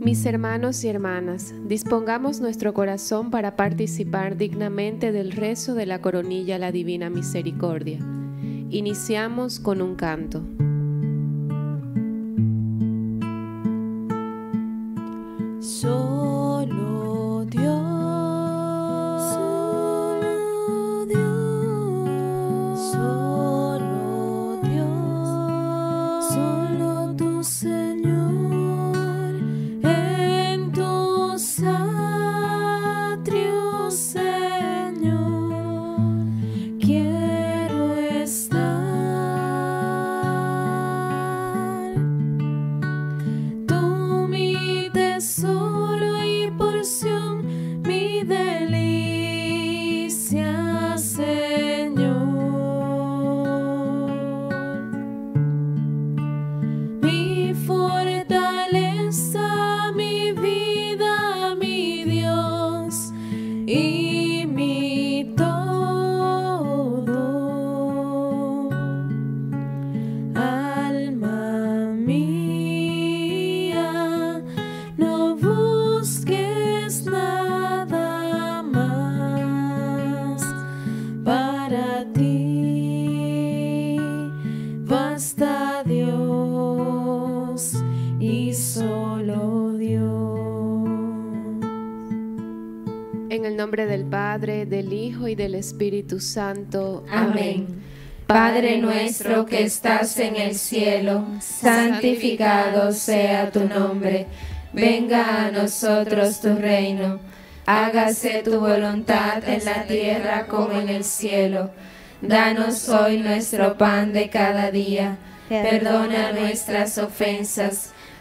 Mis hermanos y hermanas, dispongamos nuestro corazón para participar dignamente del rezo de la coronilla a la Divina Misericordia. Iniciamos con un canto. Espíritu Santo. Amén. Padre nuestro que estás en el cielo, santificado sea tu nombre. Venga a nosotros tu reino. Hágase tu voluntad en la tierra como en el cielo. Danos hoy nuestro pan de cada día. Perdona nuestras ofensas,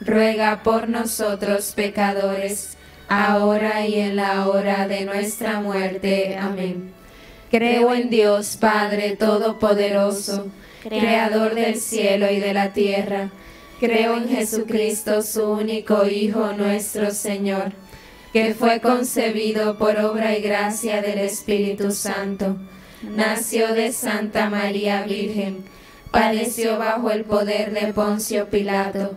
ruega por nosotros pecadores, ahora y en la hora de nuestra muerte. Amén. Creo en Dios Padre Todopoderoso, Creador del cielo y de la tierra. Creo en Jesucristo, su único Hijo, nuestro Señor, que fue concebido por obra y gracia del Espíritu Santo. Nació de Santa María Virgen, padeció bajo el poder de Poncio Pilato,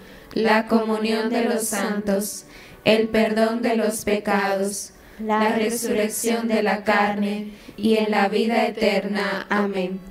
la comunión de los santos, el perdón de los pecados, la resurrección de la carne y en la vida eterna. Amén.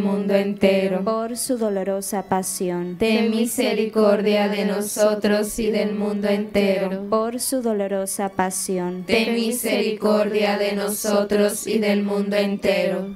Por su dolorosa pasión, Ten misericordia de nosotros y del mundo entero. por su dolorosa pasión, Ten misericordia de nosotros y del mundo entero.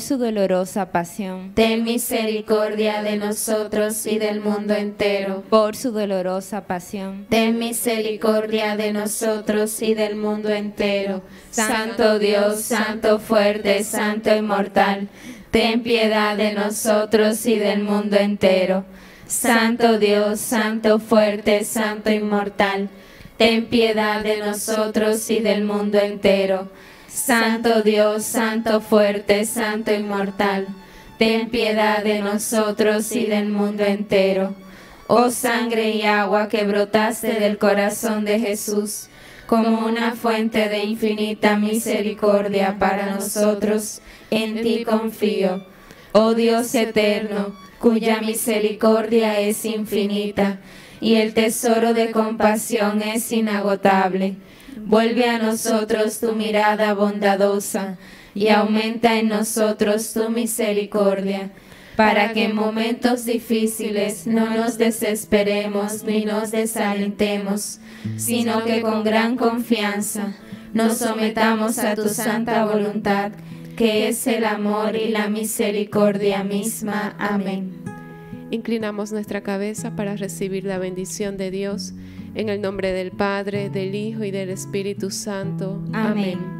su dolorosa pasión, Ten misericordia de nosotros y del mundo entero. por su dolorosa pasión, Ten misericordia de nosotros y del mundo entero. Santo Dios, Santo fuerte, Santo inmortal, ten piedad de nosotros y del mundo entero. Santo Dios, Santo fuerte, Santo inmortal, ten piedad de nosotros y del mundo entero. Santo Dios, Santo fuerte, Santo inmortal, ten piedad de nosotros y del mundo entero. Oh sangre y agua que brotaste del corazón de Jesús, como una fuente de infinita misericordia para nosotros, en ti confío. Oh Dios eterno, cuya misericordia es infinita y el tesoro de compasión es inagotable. Vuelve a nosotros tu mirada bondadosa y aumenta en nosotros tu misericordia, para que en momentos difíciles no nos desesperemos ni nos desalentemos, sino que con gran confianza nos sometamos a tu santa voluntad, que es el amor y la misericordia misma. Amén. Inclinamos nuestra cabeza para recibir la bendición de Dios en el nombre del Padre, del Hijo y del Espíritu Santo. Amén.